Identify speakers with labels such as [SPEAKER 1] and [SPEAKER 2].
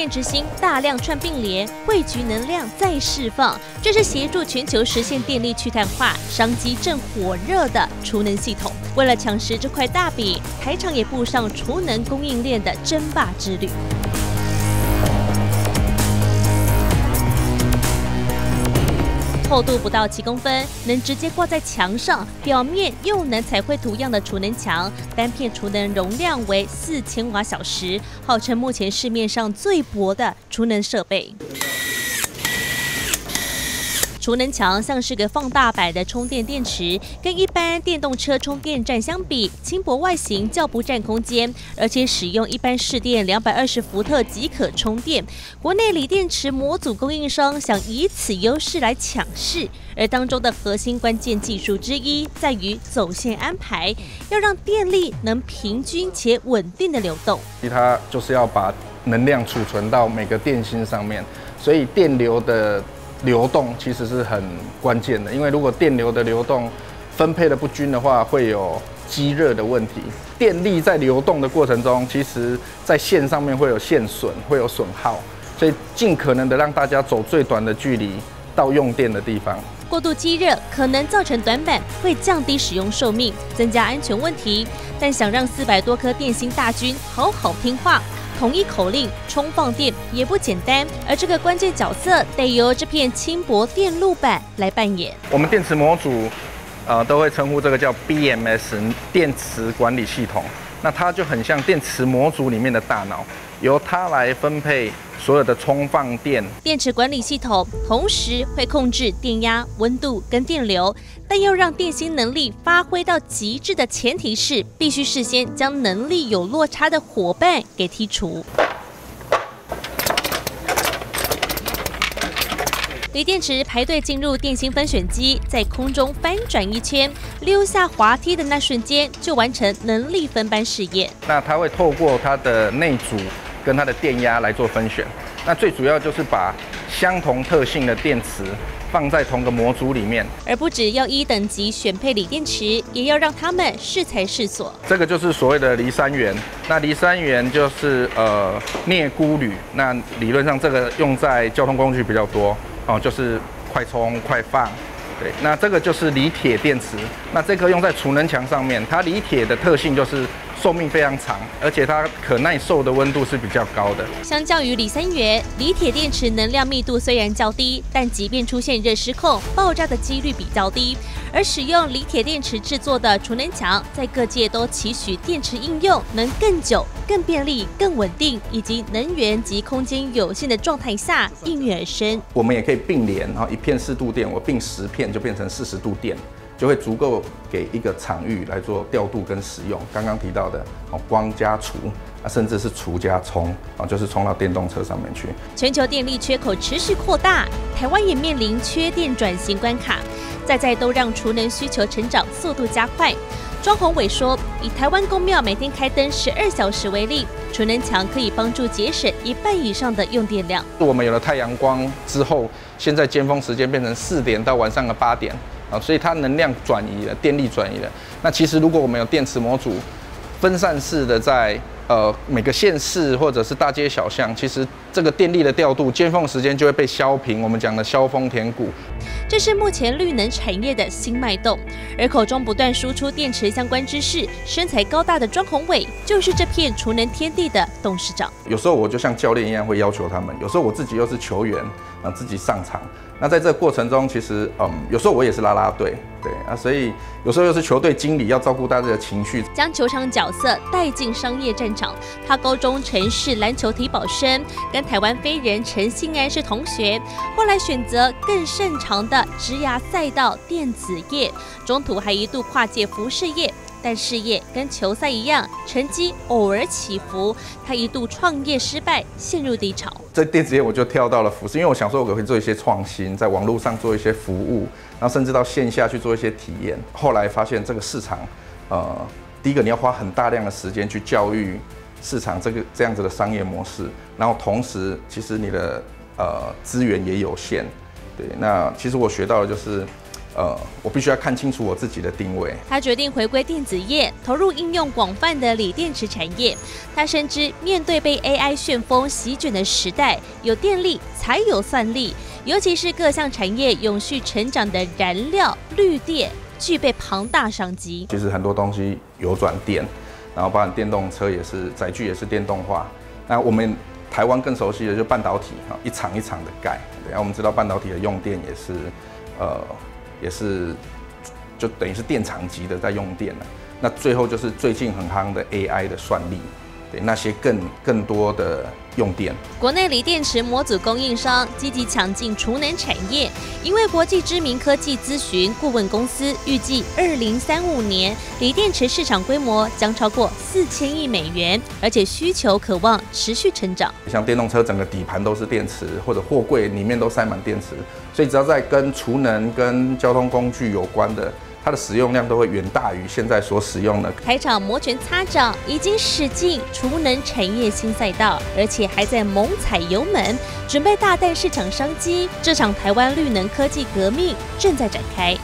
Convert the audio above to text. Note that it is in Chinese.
[SPEAKER 1] 电之星大量串并联，汇聚能量再释放，这是协助全球实现电力去碳化、商机正火热的储能系统。为了抢食这块大饼，台厂也步上储能供应链的争霸之旅。厚度不到七公分，能直接挂在墙上，表面又能彩绘图样的储能墙，单片储能容量为四千瓦小时，号称目前市面上最薄的储能设备。储能墙像是个放大版的充电电池，跟一般电动车充电站相比，轻薄外形较不占空间，而且使用一般市电两百二十伏特即可充电。国内锂电池模组供应商想以此优势来抢市，而当中的核心关键技术之一在于走线安排，要让电力能平均且稳定的流动。
[SPEAKER 2] 它就是要把能量储存到每个电芯上面，所以电流的。流动其实是很关键的，因为如果电流的流动分配的不均的话，会有积热的问题。电力在流动的过程中，其实在线上面会有线损，会有损耗，所以尽可能的让大家走最短的距离到用电的地方。
[SPEAKER 1] 过度积热可能造成短板，会降低使用寿命，增加安全问题。但想让四百多颗电芯大军好好听话。统一口令，充放电也不简单，而这个关键角色得由这片轻薄电路板来扮演。
[SPEAKER 2] 我们电池模组，呃，都会称呼这个叫 BMS 电池管理系统。那它就很像电池模组里面的大脑，由它来分配所有的充放电。
[SPEAKER 1] 电池管理系统同时会控制电压、温度跟电流，但要让电芯能力发挥到极致的前提是，必须事先将能力有落差的伙伴给剔除。锂电池排队进入电芯分选机，在空中翻转一圈，溜下滑梯的那瞬间，就完成能力分班试验。
[SPEAKER 2] 那它会透过它的内组跟它的电压来做分选。那最主要就是把相同特性的电池放在同个模组里面，
[SPEAKER 1] 而不只要一等级选配锂电池，也要让他们适才适所。
[SPEAKER 2] 这个就是所谓的锂三元。那锂三元就是呃镍钴铝。那理论上这个用在交通工具比较多。哦，就是快充快放，对，那这个就是锂铁电池，那这个用在储能墙上面，它锂铁的特性就是。寿命非常长，而且它可耐受的温度是比较高的。
[SPEAKER 1] 相较于锂三元，锂铁电池能量密度虽然较低，但即便出现热失控，爆炸的几率比较低。而使用锂铁电池制作的储能墙，在各界都期许电池应用能更久、更便利、更稳定，以及能源及空间有限的状态下应运而生。
[SPEAKER 2] 我们也可以并联，然后一片四度电，我并十片就变成四十度电。就会足够给一个场域来做调度跟使用。刚刚提到的哦，光加除啊，甚至是除加充啊，就是充到电动车上面去。
[SPEAKER 1] 全球电力缺口持续扩大，台湾也面临缺电转型关卡，在在都让储能需求成长速度加快。庄宏伟说，以台湾公庙每天开灯十二小时为例，储能墙可以帮助节省一半以上的用电量。
[SPEAKER 2] 我们有了太阳光之后，现在尖峰时间变成四点到晚上的八点。啊，所以它能量转移了，电力转移了。那其实如果我们有电池模组，分散式的在呃每个县市或者是大街小巷，其实这个电力的调度尖峰时间就会被削平。我们讲的削峰填谷，
[SPEAKER 1] 这是目前绿能产业的新脉动。而口中不断输出电池相关知识、身材高大的庄宏伟，就是这片储能天地的董事长。
[SPEAKER 2] 有时候我就像教练一样会要求他们，有时候我自己又是球员，啊自己上场。那在这个过程中，其实嗯，有时候我也是拉拉队，对啊，所以有时候又是球队经理要照顾大家的情绪，
[SPEAKER 1] 将球场角色带进商业战场。他高中城市篮球体保生，跟台湾飞人陈信安是同学，后来选择更擅长的职涯赛道电子业，中途还一度跨界服饰业。但事业跟球赛一样，成绩偶尔起伏。他一度创业失败，陷入低潮。
[SPEAKER 2] 在电子业，我就跳到了服饰，因为我想说，我可以做一些创新，在网络上做一些服务，然后甚至到线下去做一些体验。后来发现这个市场，呃，第一个你要花很大量的时间去教育市场这个这样子的商业模式，然后同时其实你的呃资源也有限。对，那其实我学到的就是。呃，我必须要看清楚我自己的定位。
[SPEAKER 1] 他决定回归电子业，投入应用广泛的锂电池产业。他深知，面对被 AI 旋风席卷的时代，有电力才有算力，尤其是各项产业永续成长的燃料绿电，具备庞大商机。
[SPEAKER 2] 其实很多东西有转电，然后包含电动车也是载具也是电动化。那我们台湾更熟悉的就半导体哈，一场一场的盖。对，我们知道半导体的用电也是，呃。也是，就等于是电厂级的在用电了。那最后就是最近很夯的 AI 的算力。对那些更更多的用电，
[SPEAKER 1] 国内锂电池模组供应商积极抢进储能产业，因为国际知名科技咨询顾问公司预计，二零三五年锂电池市场规模将超过四千亿美元，而且需求渴望持续成长。
[SPEAKER 2] 像电动车整个底盘都是电池，或者货柜里面都塞满电池，所以只要在跟储能、跟交通工具有关的。它的使用量都会远大于现在所使用的。
[SPEAKER 1] 台场摩拳擦掌，已经驶进储能产业新赛道，而且还在猛踩油门，准备大啖市场商机。这场台湾绿能科技革命正在展开。